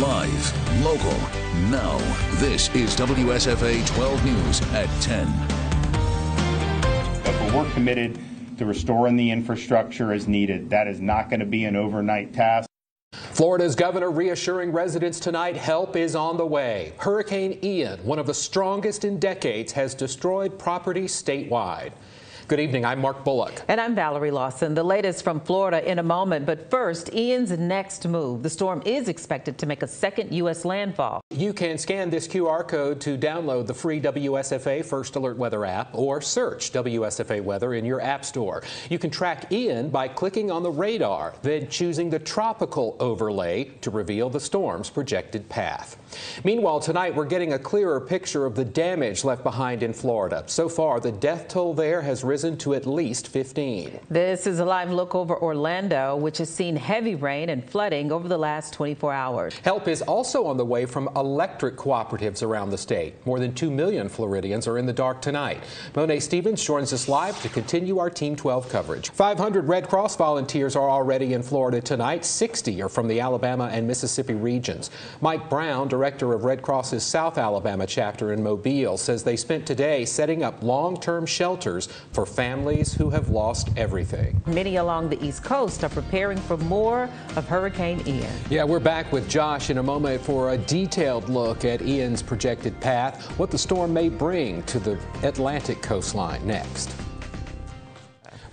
Live, local, now. This is WSFA 12 News at 10. But we're committed to restoring the infrastructure as needed. That is not going to be an overnight task. Florida's governor reassuring residents tonight help is on the way. Hurricane Ian, one of the strongest in decades, has destroyed property statewide. Good evening. I'm Mark Bullock. And I'm Valerie Lawson. The latest from Florida in a moment. But first, Ian's next move. The storm is expected to make a second U.S. landfall. You can scan this QR code to download the free WSFA First Alert Weather app or search WSFA Weather in your app store. You can track Ian by clicking on the radar, then choosing the tropical overlay to reveal the storm's projected path. Meanwhile, tonight we're getting a clearer picture of the damage left behind in Florida. So far, the death toll there has risen to at least 15. This is a live look over Orlando, which has seen heavy rain and flooding over the last 24 hours. Help is also on the way from electric cooperatives around the state. More than 2 million Floridians are in the dark tonight. Monet Stevens joins us live to continue our Team 12 coverage. 500 Red Cross volunteers are already in Florida tonight. 60 are from the Alabama and Mississippi regions. Mike Brown, director of Red Cross's South Alabama chapter in Mobile, says they spent today setting up long-term shelters for families who have lost everything. Many along the East Coast are preparing for more of Hurricane Ian. Yeah, we're back with Josh in a moment for a detailed look at Ian's projected path, what the storm may bring to the Atlantic coastline next.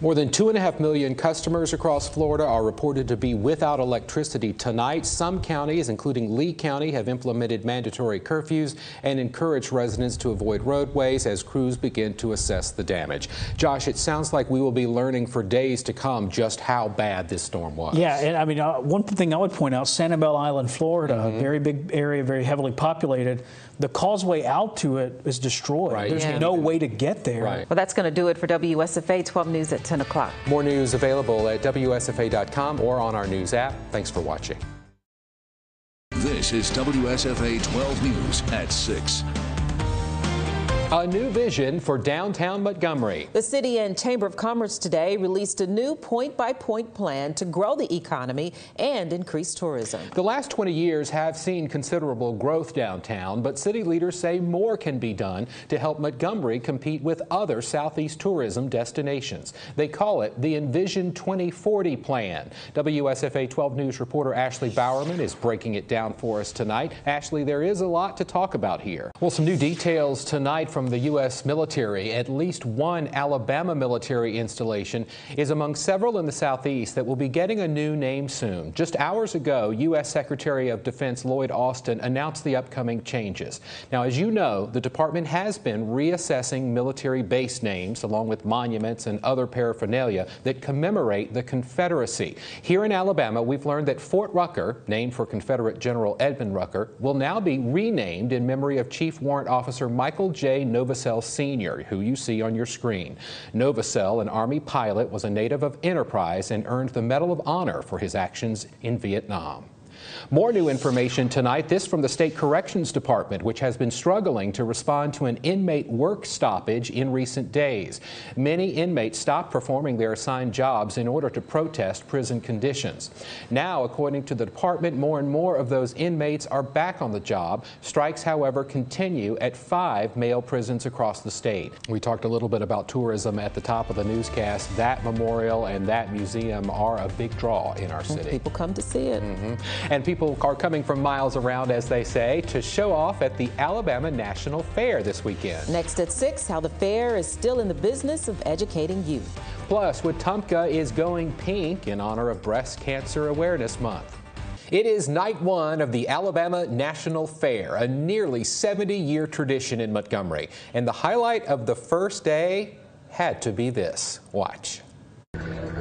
More than 2.5 million customers across Florida are reported to be without electricity tonight. Some counties, including Lee County, have implemented mandatory curfews and encouraged residents to avoid roadways as crews begin to assess the damage. Josh, it sounds like we will be learning for days to come just how bad this storm was. Yeah, and I mean, uh, one thing I would point out Sanibel Island, Florida, mm -hmm. a very big area, very heavily populated the causeway out to it is destroyed. Right. There's yeah. no way to get there. Right. Well, that's going to do it for WSFA 12 News at 10 o'clock. More news available at WSFA.com or on our news app. Thanks for watching. This is WSFA 12 News at 6. A new vision for downtown Montgomery. The city and Chamber of Commerce today released a new point-by-point -point plan to grow the economy and increase tourism. The last 20 years have seen considerable growth downtown, but city leaders say more can be done to help Montgomery compete with other southeast tourism destinations. They call it the Envision 2040 plan. WSFA 12 News reporter Ashley Bowerman is breaking it down for us tonight. Ashley, there is a lot to talk about here. Well, some new details tonight from from the U.S. military. At least one Alabama military installation is among several in the southeast that will be getting a new name soon. Just hours ago, U.S. Secretary of Defense Lloyd Austin announced the upcoming changes. Now, as you know, the department has been reassessing military base names along with monuments and other paraphernalia that commemorate the Confederacy. Here in Alabama, we've learned that Fort Rucker, named for Confederate General Edmund Rucker, will now be renamed in memory of Chief Warrant Officer Michael J. Novosel Sr., who you see on your screen. Novosel, an Army pilot, was a native of Enterprise and earned the Medal of Honor for his actions in Vietnam. More new information tonight. This from the State Corrections Department, which has been struggling to respond to an inmate work stoppage in recent days. Many inmates stopped performing their assigned jobs in order to protest prison conditions. Now, according to the department, more and more of those inmates are back on the job. Strikes, however, continue at five male prisons across the state. We talked a little bit about tourism at the top of the newscast. That memorial and that museum are a big draw in our city. People come to see it. Mm -hmm. And people People are coming from miles around, as they say, to show off at the Alabama National Fair this weekend. Next at 6, how the fair is still in the business of educating youth. Plus, Wetumpka is going pink in honor of Breast Cancer Awareness Month. It is night one of the Alabama National Fair, a nearly 70-year tradition in Montgomery. And the highlight of the first day had to be this. Watch.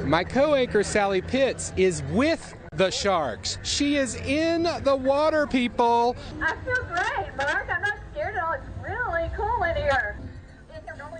My co-anchor Sally Pitts is with the sharks. She is in the water, people. I feel great, Mark. I'm not scared at all. It's really cool in here.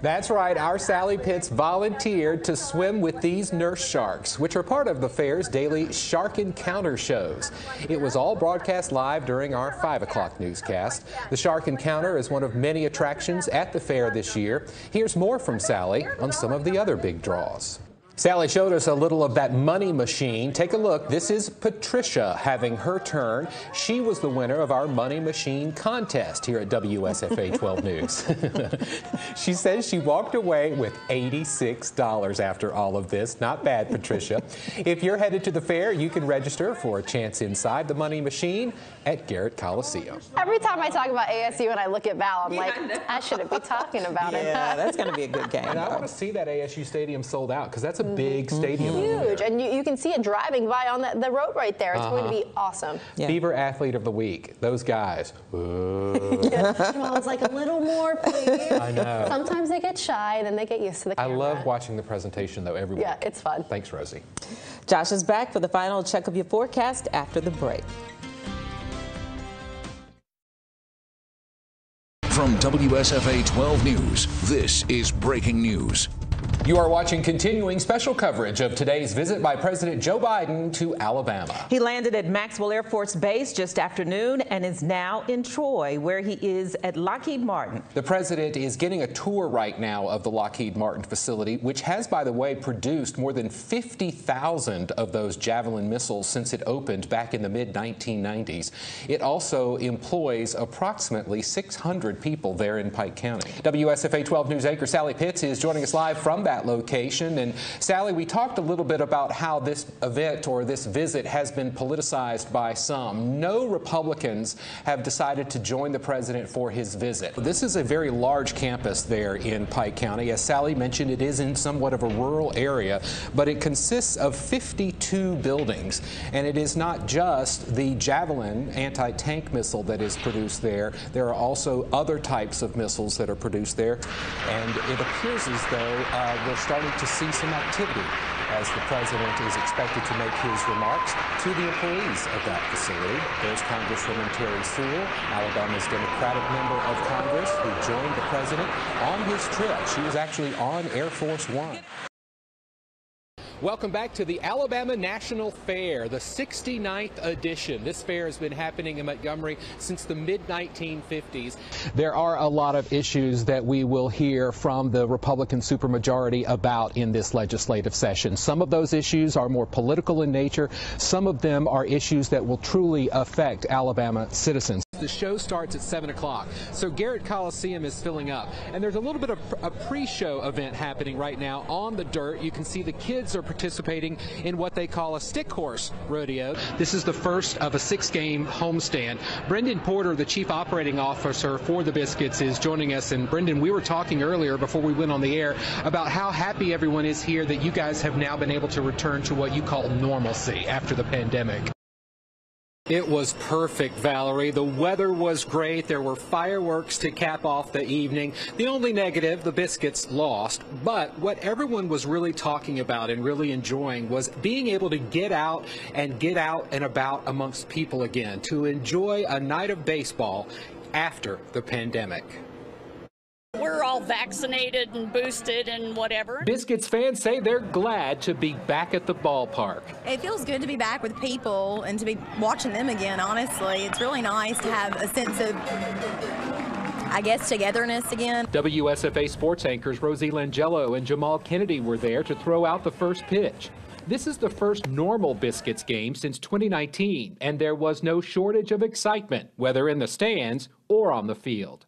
That's right, our Sally Pitts volunteered to swim with these nurse sharks, which are part of the fair's daily Shark Encounter shows. It was all broadcast live during our 5 o'clock newscast. The Shark Encounter is one of many attractions at the fair this year. Here's more from Sally on some of the other big draws. Sally showed us a little of that money machine. Take a look. This is Patricia having her turn. She was the winner of our money machine contest here at WSFA 12 News. she says she walked away with $86 after all of this. Not bad, Patricia. if you're headed to the fair, you can register for a chance inside the money machine at Garrett Coliseum. Every time I talk about ASU and I look at Val, I'm like, I shouldn't be talking about it. Yeah, that's going to be a good game. And I want to see that ASU stadium sold out because that's a Mm-hmm. big stadium. over Huge, there. and you, you can see it driving by on the, the road right there. It's going to be uh-huh. awesome. Yeah. Fever athlete of the week. Those guys. Jamal's like a little more, please. I know. Sometimes they get shy, then they get used to the camera. I love watching the presentation though every week. Yeah, it's fun. Thanks, Rosie. Josh is back for the final check of your forecast after the break. From WSFA 12 News, this is breaking news. You are watching continuing special coverage of today's visit by President Joe Biden to Alabama. He landed at Maxwell Air Force Base just after noon and is now in Troy, where he is at Lockheed Martin. The president is getting a tour right now of the Lockheed Martin facility, which has, by the way, produced more than 50,000 of those Javelin missiles since it opened back in the mid 1990s. It also employs approximately 600 people there in Pike County. WSFA 12 News anchor Sally Pitts is joining us live from that location. And Sally, we talked a little bit about how this event or this visit has been politicized by some. No Republicans have decided to join the president for his visit. This is a very large campus there in Pike County. As Sally mentioned, it is in somewhat of a rural area, but it consists of 52 buildings. And it is not just the Javelin anti-tank missile that is produced there. There are also other types of missiles that are produced there. And it appears as though uh, we're starting to see some activity as the president is expected to make his remarks to the employees of that facility. There's Congresswoman Terri Sewell, Alabama's Democratic member of Congress, who joined the president on his trip. She was actually on Air Force One. Welcome back to the Alabama National Fair, the 69th edition. This fair has been happening in Montgomery since the mid 1950s. There are a lot of issues that we will hear from the Republican supermajority about in this legislative session. Some of those issues are more political in nature, some of them are issues that will truly affect Alabama citizens. The show starts at 7 o'clock, so Garrett Coliseum is filling up. And there's a little bit of a pre show event happening right now on the dirt. You can see the kids are participating in what they call a stick horse rodeo. This is the first of a six game homestand. Brendan Porter, the chief operating officer for the Biscuits, is joining us. And Brendan, we were talking earlier before we went on the air about how happy everyone is here that you guys have now been able to return to what you call normalcy after the pandemic. It was perfect, Valerie. The weather was great. There were fireworks to cap off the evening. The only negative, the biscuits lost. But what everyone was really talking about and really enjoying was being able to get out and get out and about amongst people again, to enjoy a night of baseball after the pandemic. We're all vaccinated and boosted and whatever. Biscuits fans say they're glad to be back at the ballpark. It feels good to be back with people and to be watching them again, honestly. It's really nice to have a sense of, I guess, togetherness again. WSFA sports anchors Rosie Langello and Jamal Kennedy were there to throw out the first pitch. This is the first normal Biscuits game since 2019, and there was no shortage of excitement, whether in the stands or on the field.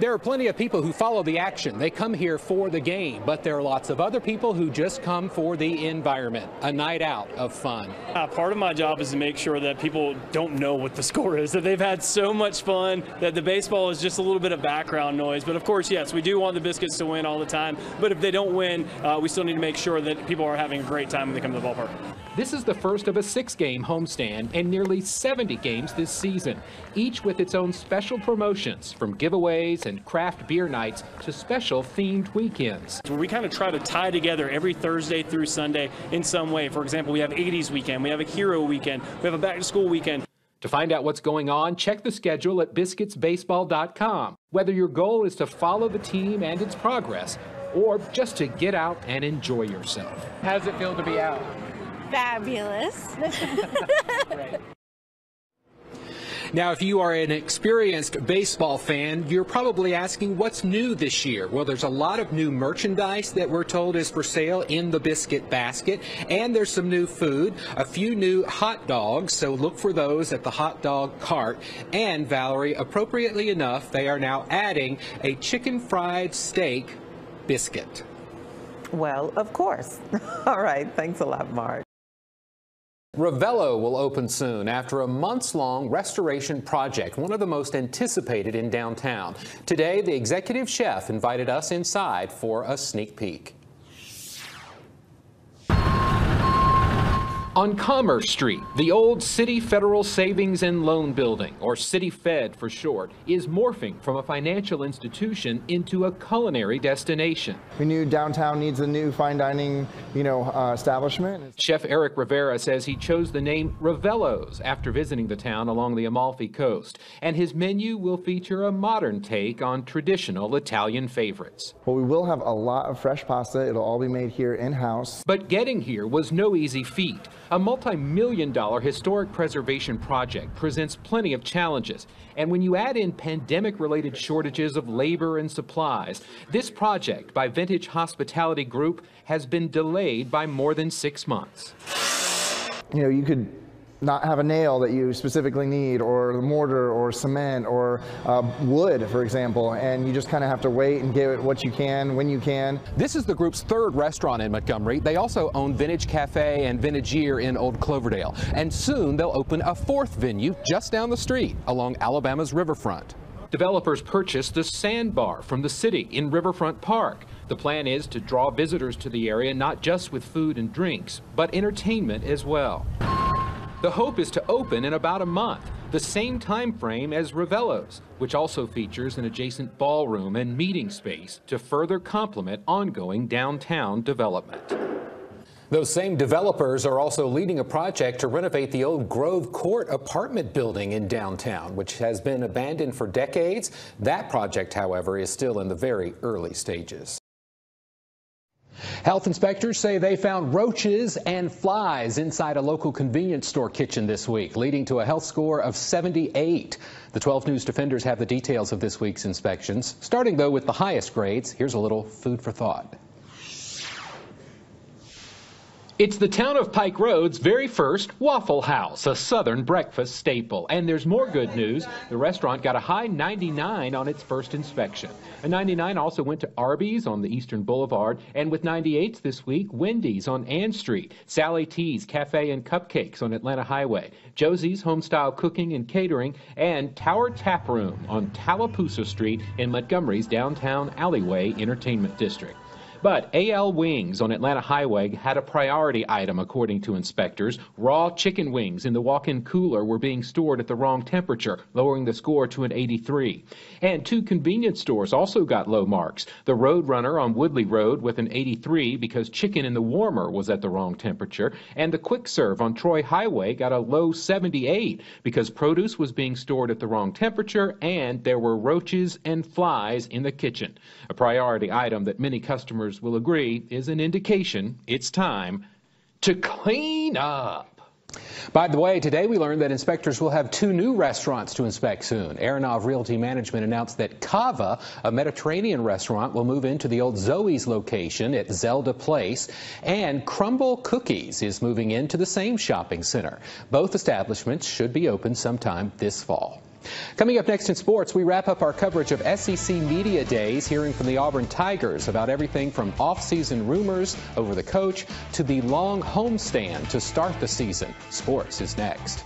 There are plenty of people who follow the action. They come here for the game, but there are lots of other people who just come for the environment, a night out of fun. Uh, part of my job is to make sure that people don't know what the score is, that they've had so much fun, that the baseball is just a little bit of background noise. But of course, yes, we do want the Biscuits to win all the time. But if they don't win, uh, we still need to make sure that people are having a great time when they come to the ballpark. This is the first of a six game homestand and nearly 70 games this season, each with its own special promotions from giveaways and craft beer nights to special themed weekends. So we kind of try to tie together every Thursday through Sunday in some way. For example, we have 80s weekend, we have a hero weekend, we have a back to school weekend. To find out what's going on, check the schedule at biscuitsbaseball.com. Whether your goal is to follow the team and its progress, or just to get out and enjoy yourself. How does it feel to be out? Fabulous. Now, if you are an experienced baseball fan, you're probably asking what's new this year. Well, there's a lot of new merchandise that we're told is for sale in the biscuit basket, and there's some new food, a few new hot dogs, so look for those at the hot dog cart. And Valerie, appropriately enough, they are now adding a chicken fried steak biscuit. Well, of course. All right. Thanks a lot, Mark. Ravello will open soon after a months long restoration project, one of the most anticipated in downtown. Today, the executive chef invited us inside for a sneak peek. On Commerce Street, the old City Federal Savings and Loan Building, or City Fed for short, is morphing from a financial institution into a culinary destination. We knew downtown needs a new fine dining, you know, uh, establishment. Chef Eric Rivera says he chose the name Ravello's after visiting the town along the Amalfi Coast, and his menu will feature a modern take on traditional Italian favorites. Well, we will have a lot of fresh pasta. It'll all be made here in-house. But getting here was no easy feat. A multi-million dollar historic preservation project presents plenty of challenges. And when you add in pandemic-related shortages of labor and supplies, this project by Vintage Hospitality Group has been delayed by more than six months. You know, you could not have a nail that you specifically need, or the mortar, or cement, or uh, wood, for example, and you just kind of have to wait and get what you can when you can. This is the group's third restaurant in Montgomery. They also own Vintage Cafe and Vintage Year in Old Cloverdale, and soon they'll open a fourth venue just down the street along Alabama's riverfront. Developers purchased the Sandbar from the city in Riverfront Park. The plan is to draw visitors to the area not just with food and drinks, but entertainment as well. The hope is to open in about a month, the same time frame as Ravello's, which also features an adjacent ballroom and meeting space to further complement ongoing downtown development. Those same developers are also leading a project to renovate the old Grove Court apartment building in downtown, which has been abandoned for decades. That project, however, is still in the very early stages. Health inspectors say they found roaches and flies inside a local convenience store kitchen this week, leading to a health score of 78. The 12 News defenders have the details of this week's inspections. Starting, though, with the highest grades, here's a little food for thought. It's the town of Pike Road's very first Waffle House, a southern breakfast staple. And there's more good news. The restaurant got a high 99 on its first inspection. A 99 also went to Arby's on the Eastern Boulevard, and with 98s this week, Wendy's on Ann Street, Sally T's Cafe and Cupcakes on Atlanta Highway, Josie's Homestyle Cooking and Catering, and Tower Tap Room on Tallapoosa Street in Montgomery's downtown alleyway entertainment district. But AL Wings on Atlanta Highway had a priority item, according to inspectors. Raw chicken wings in the walk-in cooler were being stored at the wrong temperature, lowering the score to an 83. And two convenience stores also got low marks. The Roadrunner on Woodley Road with an 83 because chicken in the warmer was at the wrong temperature. And the Quick Serve on Troy Highway got a low 78 because produce was being stored at the wrong temperature and there were roaches and flies in the kitchen. A priority item that many customers will agree is an indication it's time to clean up. By the way, today we learned that inspectors will have two new restaurants to inspect soon. Aronov Realty Management announced that Cava, a Mediterranean restaurant, will move into the old Zoe's location at Zelda Place, and Crumbl Cookies is moving into the same shopping center. Both establishments should be open sometime this fall. Coming up next in sports, we wrap up our coverage of SEC Media Days, hearing from the Auburn Tigers about everything from off-season rumors over the coach to the long homestand to start the season. Sports is next.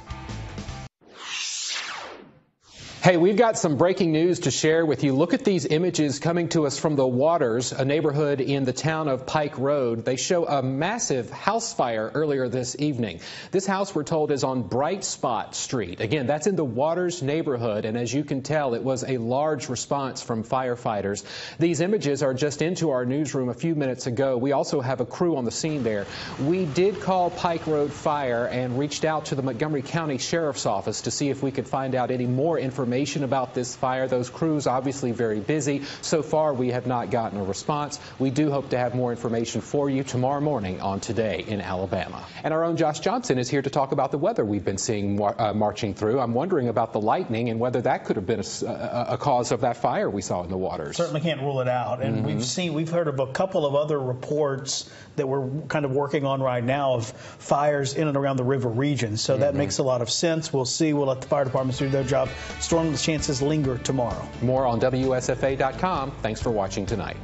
Hey, we've got some breaking news to share with you. Look at these images coming to us from the waters, a neighborhood in the town of Pike Road. They show a massive house fire earlier this evening. This house, we're told, is on Bright Spot Street. Again, that's in the waters neighborhood, and as you can tell, it was a large response from firefighters. These images are just into our newsroom a few minutes ago. We also have a crew on the scene there. We did call Pike Road Fire and reached out to the Montgomery County Sheriff's Office to see if we could find out any more information information about this fire. Those crews obviously very busy. So far, we have not gotten a response. We do hope to have more information for you tomorrow morning on Today in Alabama. And our own Josh Johnson is here to talk about the weather we've been seeing uh, marching through. I'm wondering about the lightning and whether that could have been a, a, a cause of that fire we saw in the waters. Certainly can't rule it out. And mm -hmm. we've seen, we've heard of a couple of other reports that we're kind of working on right now of fires in and around the river region. So mm -hmm. that mm-hmm. makes a lot of sense. We'll see. We'll let the fire departments do their job. Storm chances linger tomorrow. More on WSFA.com. Thanks for watching tonight.